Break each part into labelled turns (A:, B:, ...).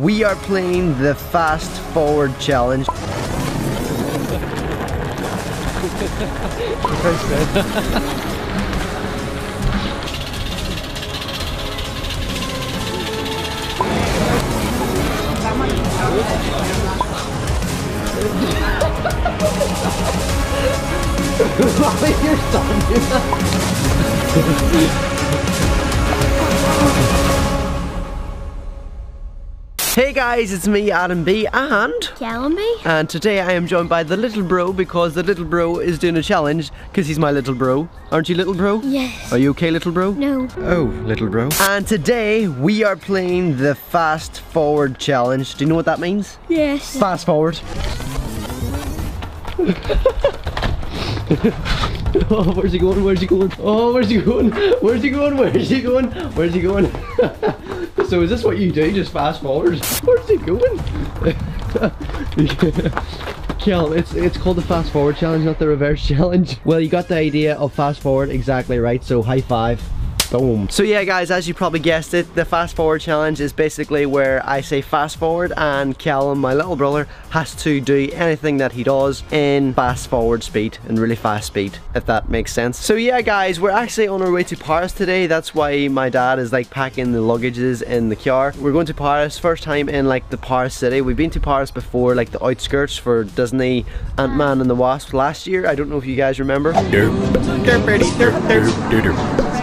A: We are playing the fast forward challenge. Hey guys, it's me, Adam B, and
B: Callumby?
A: and today I am joined by the little bro because the little bro is doing a challenge because he's my little bro. Aren't you, little bro?
B: Yes.
A: Are you okay, little bro?
B: No.
A: Oh, little bro. And today we are playing the fast forward challenge. Do you know what that means?
B: Yes.
A: Fast forward. oh, where's he going? Where's he going? Oh, where's he going? Where's he going? Where's he going? Where's he going? so is this what you do? Just fast forward? Where's he going? Kel, it's it's called the fast forward challenge, not the reverse challenge. Well, you got the idea of fast forward exactly right. So high five. Boom. So yeah guys, as you probably guessed it, the fast forward challenge is basically where I say fast forward and Callum, my little brother, has to do anything that he does in fast forward speed and really fast speed, if that makes sense. So yeah guys, we're actually on our way to Paris today. That's why my dad is like packing the luggages in the car. We're going to Paris, first time in like the Paris city. We've been to Paris before, like the outskirts for Disney Ant-Man and the Wasp last year. I don't know if you guys remember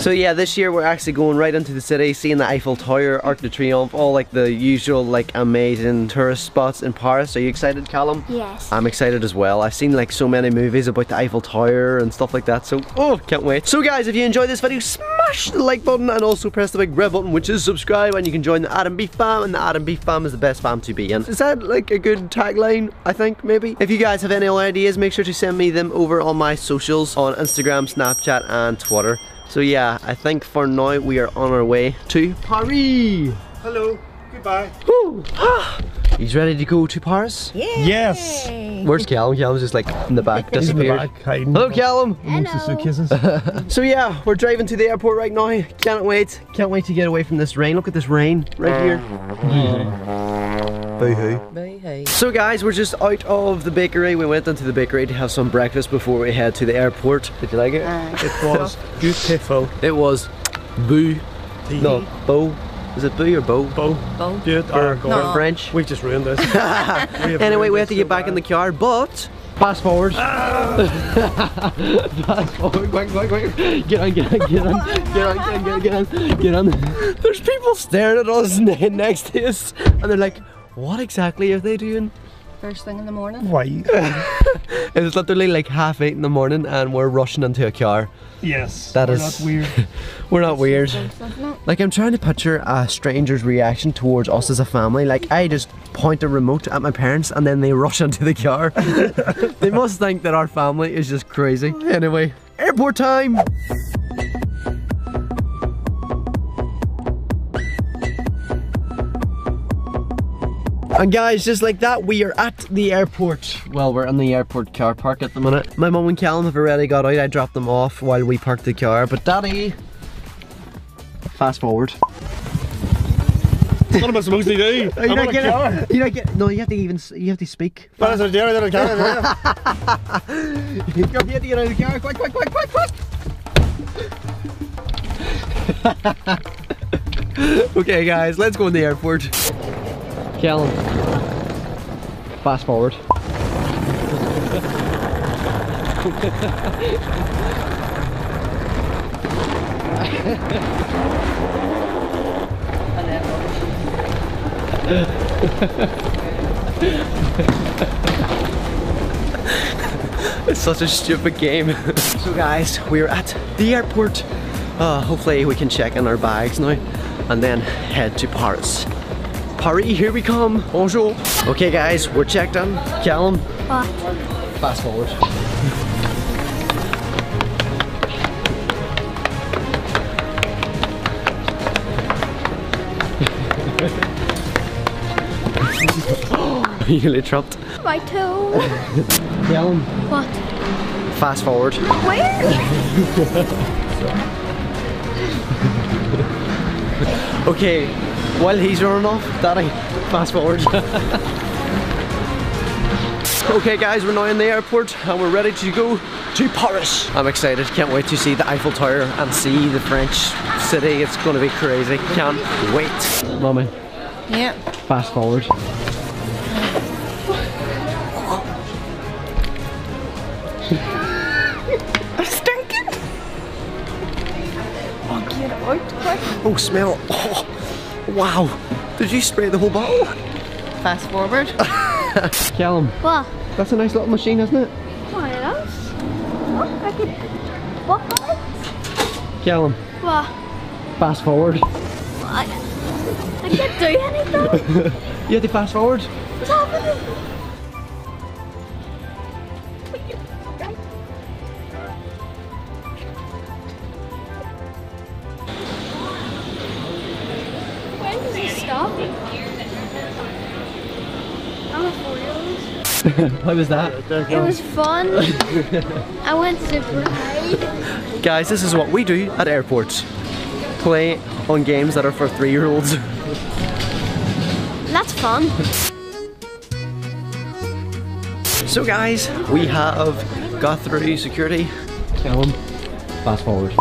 A: So yeah, this year we're actually going right into the city, seeing the Eiffel Tower, Arc de Triomphe, all like the usual like amazing tourist spots in Paris. Are you excited, Callum?
B: Yes.
A: I'm excited as well. I've seen like so many movies about the Eiffel Tower and stuff like that, so oh, can't wait. So guys, if you enjoyed this video, smash the like button and also press the big red button, which is subscribe, and you can join the Adam B fam, and the Adam B fam is the best fam to be in. Is that like a good tagline? I think maybe. If you guys have any other ideas, make sure to send me them over on my socials on Instagram, Snapchat, and Twitter. So yeah, I think for now we are on our way to Paris.
C: Hello. Goodbye.
A: Woo. He's ready to go to Paris?
C: Yes.
A: Where's Callum? Callum's just like in the back,
C: He's in the back hiding
A: Hello, Callum.
C: amongst the.
A: So yeah, we're driving to the airport right now. Can't wait. Can't wait to get away from this rain. Look at this rain right here. Mm. Boo-hoo. So guys, we're just out of the bakery. We went into the bakery to have some breakfast before we head to the airport. Did you like it?
C: it was beautiful.
A: It was boo. No, bo. Is it boo or bo?
C: Bo.
D: Bo.
C: Good.
A: Or,
C: Oh,
A: French?
C: We've just ruined this. We
A: Anyway,
C: ruined
A: we have to get
C: so
A: back in the car, but fast forward. fast forward, quick, quick, quick. Get on, get on, get on, get on, get on, get on, get on. There's people staring at us next to us, and they're like, "What exactly are they doing?"
D: First thing in the morning.
C: Why?
A: It's literally like half eight in the morning, and we're rushing into a car.
C: Yes.
A: That
C: we're
A: is-
C: not weird.
A: We're not weird.
D: Isn't?
A: Like I'm trying to picture a stranger's reaction towards us as a family. Like I just point a remote at my parents and then they rush into the car. they must think that our family is just crazy. Anyway, airport time. And guys, just like that, we are at the airport. Well, we're in the airport car park at the minute. My mum and Callum have already got out. I dropped them off while we parked the car. But Daddy, fast forward.
C: what am I supposed to do?
A: Are you
C: I'm
A: not
C: on a
A: getting?
C: car.
A: You not get? No, you have to even. You have to speak.
C: What is it doing? I can't.
A: You have to get out of the car. Quick, quick, quick, quick, quick. okay, guys, let's go in the airport. Fast forward. It's such a stupid game. so guys, we're at the airport. Uh, hopefully we can check in our bags now and then head to Paris. Paris, here we come. Bonjour. Okay guys, we're checked in. Callum,
B: What?
A: fast forward. you nearly trapped.
B: My toe.
A: Callum,
B: what?
A: fast forward.
B: Where?
A: Okay, While he's running off, Daddy, fast forward. okay guys, we're now in the airport and we're ready to go to Paris. I'm excited, can't wait to see the Eiffel Tower and see the French city. It's gonna be crazy, can't wait. Mommy,
D: Yeah.
A: fast forward.
D: I'm stinking. Oh, get out quick.
A: Oh, smell. Oh, wow. Did you spray the whole bottle?
D: Fast forward.
A: Callum,
B: What?
A: that's a nice little machine, isn't it?
B: What else? What? I could. What? What?
A: Callum,
B: What?
A: fast forward.
B: I, I can't do anything.
A: You had to fast forward.
B: What's happening?
A: How was that?
B: It was fun. I went super high.
A: Guys, this is what we do at airports. Play on games that are for three-year-olds.
B: That's fun.
A: So guys, we have got through security. Callum, fast forward.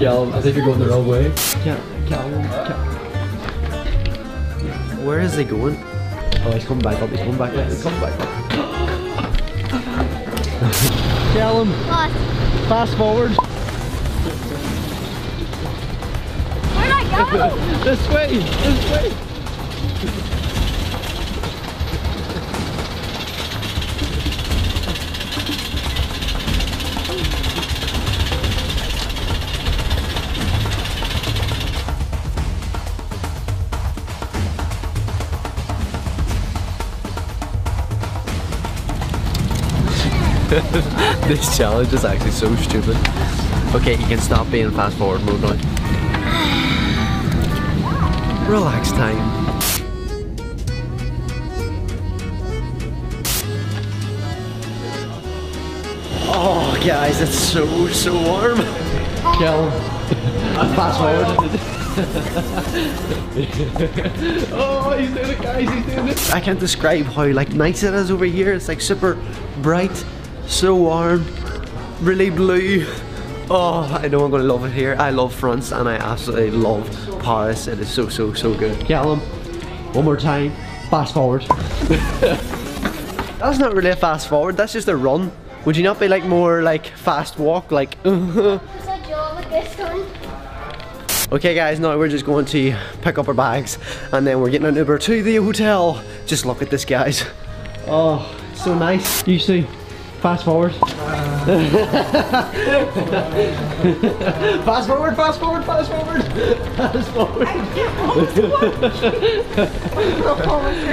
A: Callum, I think you're going the wrong way. Callum, Callum, Callum. Where is he going? Oh, he's coming back up, he's coming back up, he's coming back up. him.
B: What?
A: fast forward.
B: Where'd I go?
A: This way, this way. This challenge is actually so stupid. Okay, you can stop being fast forward mode now. Relax time. Oh, guys, it's so, so warm. Kill. Fast forward. oh, he's doing it, guys, he's doing it. I can't describe how like nice it is over here. It's like super bright, so warm, really blue. Oh, I know I'm gonna love it here. I love France and I absolutely love Paris. It is so, so, so good. Callum, one more time. Fast forward. That's not really a fast forward, that's just a run. Would you not be like more like fast walk, like
B: Is that job like this one?
A: Okay guys, now we're just going to pick up our bags and then we're getting an Uber to the hotel. Just look at this guys. Oh, so nice. You see, fast forward. fast forward, fast forward, fast forward. Fast forward.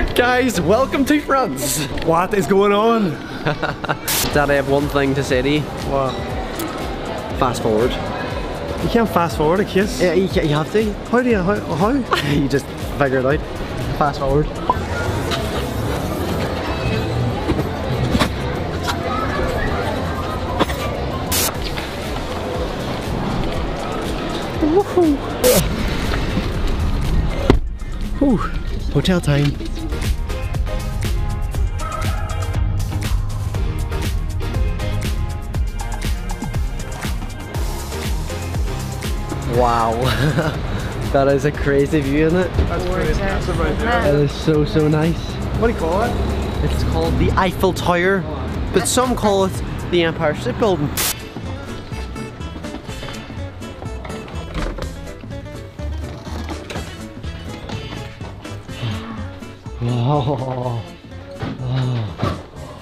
A: guys, welcome to France.
C: What is going on?
A: Dad, I have one thing to say to you.
C: What?
A: Fast forward.
C: You can't fast forward a kiss.
A: Yeah, you, you have to.
C: How do you, how? how?
A: you just figure it out. Fast forward. Whew. Hotel time. Wow. that is a crazy view, isn't it?
C: That's pretty impressive right there.
A: That is so, so nice.
C: What do you call it?
A: It's called the Eiffel Tower, but some call it the Empire State Building. Oh oh,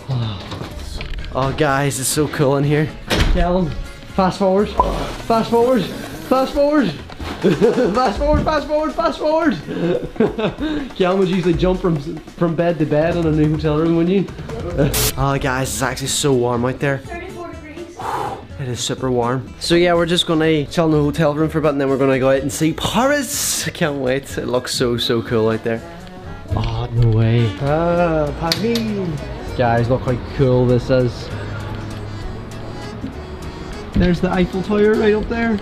A: oh. oh, guys, it's so cool in here. Callum, fast forward, fast forward, fast forward. fast forward, fast forward, fast forward. Callum would usually jump from from bed to bed in a new hotel room, wouldn't you? oh, guys, it's actually so warm out there.
B: 34 degrees.
A: It is super warm. So yeah, we're just gonna chill in the hotel room for a bit and then we're gonna go out and see Paris. I can't wait. It looks so, so cool out there. Oh, no way.
C: Ah, Paris.
A: Guys, look how cool this is. There's the Eiffel Tower right up there.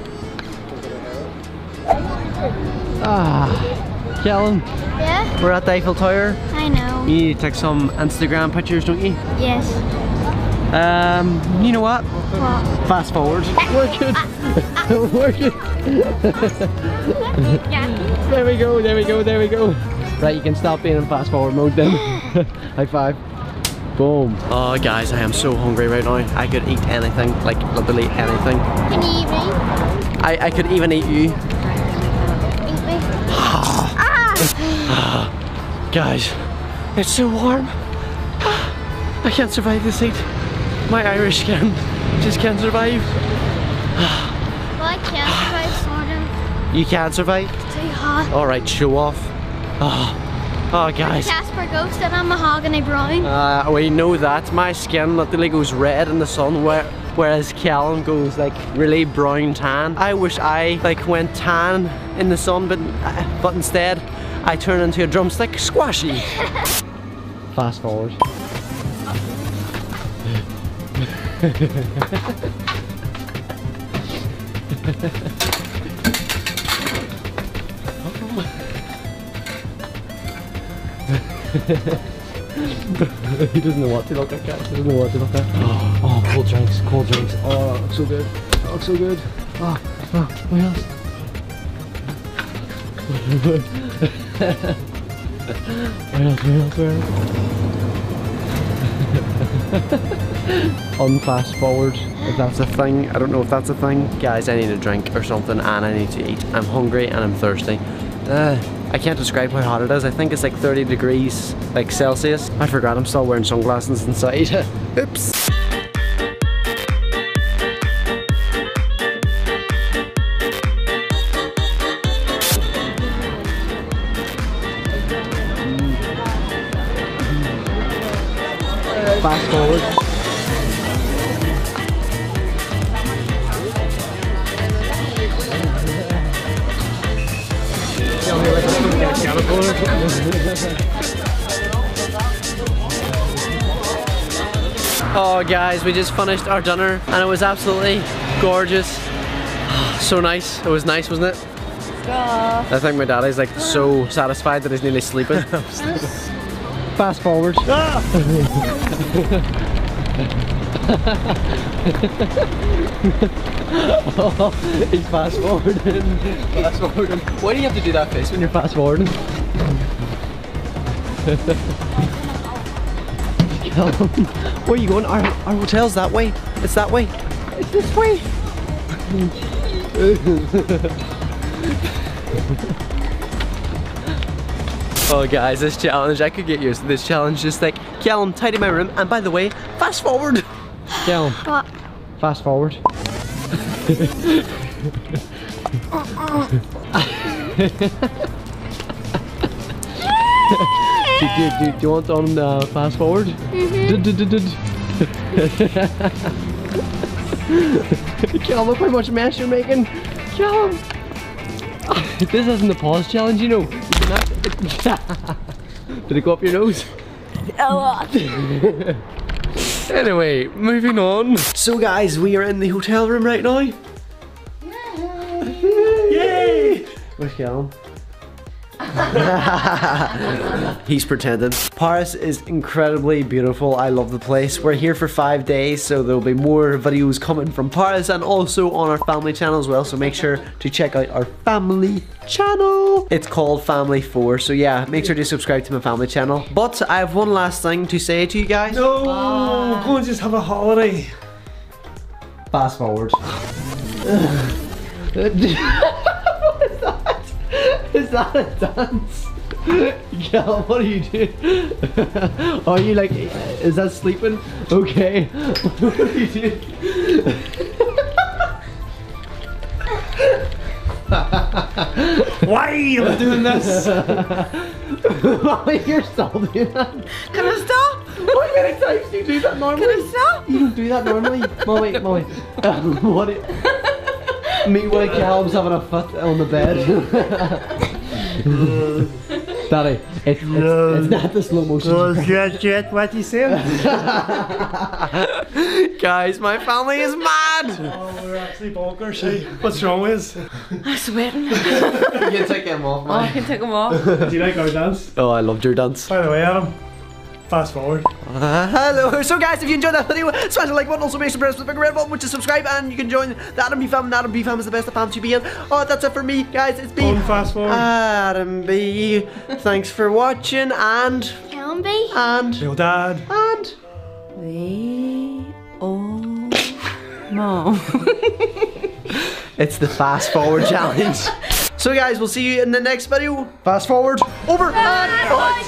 A: Ah, Callum,
B: Yeah,
A: we're at the Eiffel Tower.
B: I know.
A: You need to take some Instagram pictures, don't you?
B: Yes.
A: Um, you know what?
B: What?
A: Fast forward. Work it. Work it.
B: Yeah.
A: There we go, there we go, there we go. Right, you can stop being in fast forward mode then. High five. Boom. Oh guys, I am so hungry right now. I could eat anything, like literally anything.
B: Can you eat me?
A: I, I could even eat you.
B: Eat me? ah!
A: Guys, it's so warm. I can't survive this heat. My Irish skin just can't survive.
B: Well, I can't survive sort of.
A: You can't survive?
B: It's too hot.
A: Alright, show off. Oh, oh guys.
B: Casper Ghost and I'm mahogany brown.
A: Uh, we know that. My skin literally goes red in the sun where, whereas Callum goes like really brown tan. I wish I like went tan in the sun but, uh, but instead I turn into a drumstick squashy. Fast forward. he doesn't know what to look at, guys. He doesn't know what to look at. Oh, oh, cold drinks, cold drinks. Oh, that looks so good. That looks so good. Oh, oh, what else? Where else, where else, where else? Unfast forward, if that's a thing. I don't know if that's a thing. Guys, I need a drink or something and I need to eat. I'm hungry and I'm thirsty. Uh, I can't describe how hot it is. I think it's like 30 degrees, like Celsius. I forgot I'm still wearing sunglasses inside. Oops. Guys, we just finished our dinner and it was absolutely gorgeous. So nice. It was nice, wasn't it?
D: Stop.
A: I think my daddy's like so satisfied that he's nearly sleeping. Fast forward. oh, he's fast forwarding. Fast forwarding. Why do you have to do that face when you're fast forwarding? Where are you going? Our, our hotel's that way. It's that way. It's this way. oh guys, this challenge, I could get used to this challenge. Just like, Callum, tidy my room. And by the way, fast forward. Callum,
B: What?
A: fast forward. Uh-uh. do, do, do, do you want on uh, fast forward? Callum, look how much mess you're making. Callum. this isn't the pause challenge, you know. You can Did it go up your nose?
D: A lot.
A: Anyway, moving on. So guys, we are in the hotel room right now. Yay! Where's Callum? He's pretending. Paris is incredibly beautiful. I love the place. We're here for five days, so there'll be more videos coming from Paris and also on our family channel as well. So make sure to check out our family channel. It's called Family 4. So yeah, make sure to subscribe to my family channel. But I have one last thing to say to you guys.
C: No, go and just have a holiday.
A: Fast forward. what is that? Is that a dance? Gal, what are you doing? are you like, is that sleeping? Okay. what are you doing?
C: Why are you doing this?
A: Mommy, you're still doing that.
D: Can I stop?
A: How many times do you do that normally?
D: Can I stop?
A: You don't do that normally. Mommy, mommy. Um, what? It, Meanwhile, Callum's having a fit on the bed. Daddy, it's, it's,
C: No.
A: it's not the slow motion.
C: Oh, shit, shit, what you saying?
A: Guys, my family is mad.
C: oh, we're actually bonkers, hey. What's wrong with us?
D: I'm sweating.
A: you can take them off,
D: Oh, I can take them off.
C: Do you like our dance?
A: Oh, I loved your dance.
C: By the way, Adam, fast forward.
A: Uh, hello. So guys, if you enjoyed that video, smash the like button. Also make sure to press the big red button, which is subscribe, and you can join the Adam B fam. And Adam B fam is the best of fam to be in. Oh, that's it for me, guys. It's B.
C: Fun fast forward.
A: Adam B. Thanks for watching, and
B: Can be.
A: and
C: Real dad.
A: and.
D: The old mom.
A: It's the fast forward challenge. So guys, we'll see you in the next video. Fast forward. Over. And out.